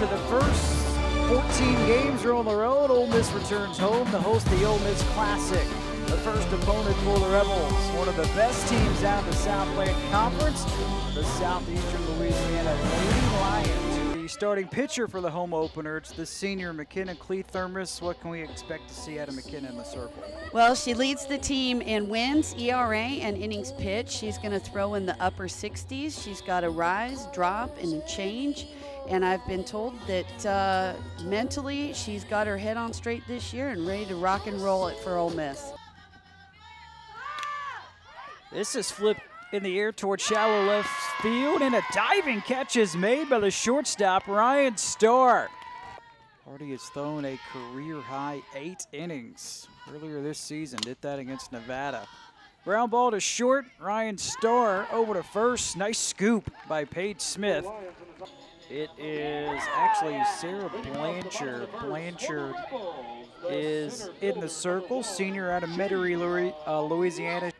after the first 14 games are on the road, Ole Miss returns home to host the Ole Miss Classic. The first opponent for the Rebels, one of the best teams out of the Southland Conference, the Southeastern Louisiana Lady Lions. The starting pitcher for the home opener, it's the senior McKenna Clethermos. What can we expect to see out of McKenna in the circle? Well, she leads the team in wins, ERA, and innings pitched. She's going to throw in the upper 60s. She's got a rise, drop, and a change. And I've been told that uh, mentally she's got her head on straight this year and ready to rock and roll it for Ole Miss. This is flipped in the air toward shallow left field, and a diving catch is made by the shortstop, Ryan Starr. Hardy has thrown a career high eight innings earlier this season, did that against Nevada. Ground ball to short, Ryan Starr over to first. Nice scoop by Paige Smith. It is actually Sarah Blanchard. Blanchard is in the circle, senior out of Metairie, uh, Louisiana.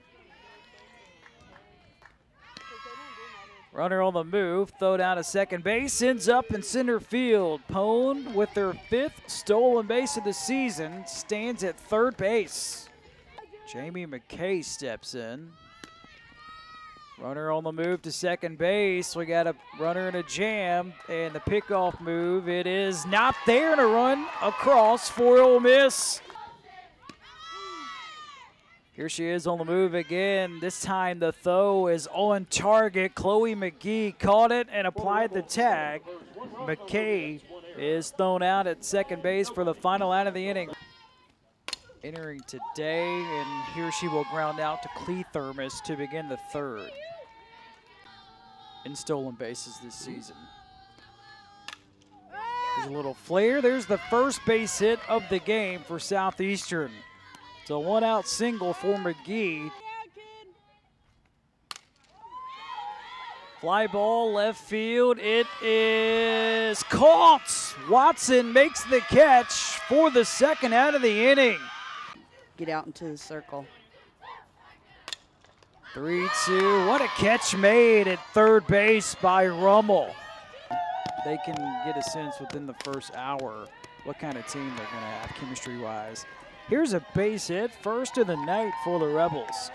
Runner on the move, throw down to second base, ends up in center field. Pone, with their fifth stolen base of the season, stands at third base. Jamie McKay steps in. Runner on the move to second base. We got a runner in a jam, and the pickoff move, it is not there, and a run across for Ole Miss. Here she is on the move again. This time the throw is on target. Chloe McGee caught it and applied the tag. McKay is thrown out at second base for the final out of the inning. Entering today, and here she will ground out to Clethermos to begin the third in stolen bases this season. There's a little flare. There's the first base hit of the game for Southeastern. It's a one out single for McGee. Fly ball left field. It is caught. Watson makes the catch for the second out of the inning. Get out into the circle. 3 2. What a catch made at third base by Rummel. They can get a sense within the first hour what kind of team they're going to have chemistry wise. Here's a base hit, first of the night for the Rebels.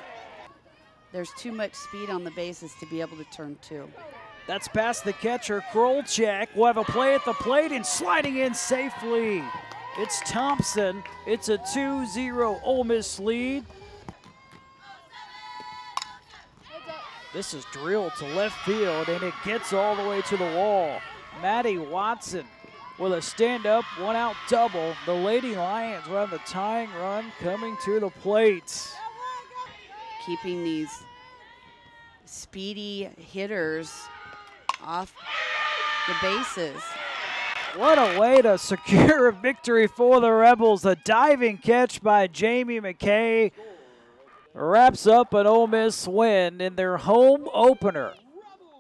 There's too much speed on the bases to be able to turn two. That's past the catcher, Krolchak. We'll have a play at the plate and sliding in safely. It's Thompson. It's a 2 0 Ole Miss lead. This is drilled to left field and it gets all the way to the wall. Maddie Watson with a stand up, one out double. The Lady Lions will have the tying run coming to the plate. Keeping these speedy hitters off the bases. What a way to secure a victory for the Rebels. A diving catch by Jamie McKay wraps up an Ole Miss win in their home opener